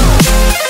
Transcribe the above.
Yeah.